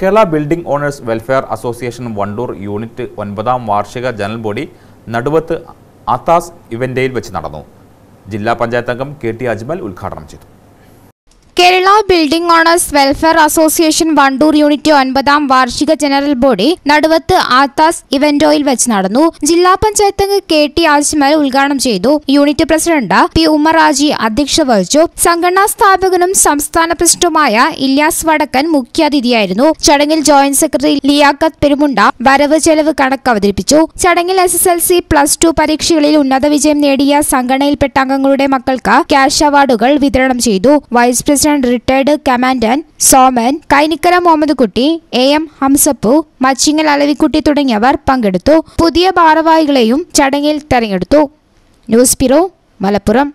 Kerala building owners welfare association Wandoor unit ഒൻപതാം വാർഷിക general body നടുവത്ത് അത്താസ് ഇവന്റയിൽ വെച്ച് നടന്നു. ജില്ലാ പഞ്ചായത്ത് അംഗം കെ ടി അജ്മൽ ഉദ്ഘാടനം ചെയ്തു. Kerala building owners welfare association Wandoor unit ഒൻപതാം വാർഷിക ജനറൽ ബോഡി നടുവത്ത് ആത്താസ് ഇവന്റോയിൽ വെച്ച് നടന്നു. ജില്ലാ പഞ്ചായത്ത് അംഗം കെ ടി ആജ്മൽ ഉദ്ഘാടനം ചെയ്തു. യൂണിറ്റ് പ്രസിഡന്റ് പി ഉമ്മറാജി അധ്യക്ഷത വഹിച്ചു. സംഘടനാ സ്ഥാപകനും സംസ്ഥാന പ്രസിഡന്റുമായ ഇല്യാസ് വടക്കൻ മുഖ്യാതിഥിയായിരുന്നു ചടങ്ങിൽ ജോയിന്റ് സെക്രട്ടറി ലിയാഖത്ത് പെരുമുണ്ട വരവ് ചെലവ് കണക്ക് അവതരിപ്പിച്ചു. ചടങ്ങിൽ S S L C plus two പരീക്ഷകളിൽ ഉന്നത വിജയം നേടിയ സംഘടനയിൽപ്പെട്ട അംഗങ്ങളുടെ മക്കൾക്ക് ക്യാഷ് അവാർഡുകൾ വിതരണം ചെയ്തു. Vice president retired commandant Soman Kainikkara Muhammad Kutty A M Hamsappu Machingal Alavikutty തുടങ്ങിയവർ പങ്കെടുത്തു പുതിയ ഭാരവാഹികളെയും ചടങ്ങിൽ തെരഞ്ഞെടുത്തു ന്യൂസ് ബ്യൂറോ മലപ്പുറം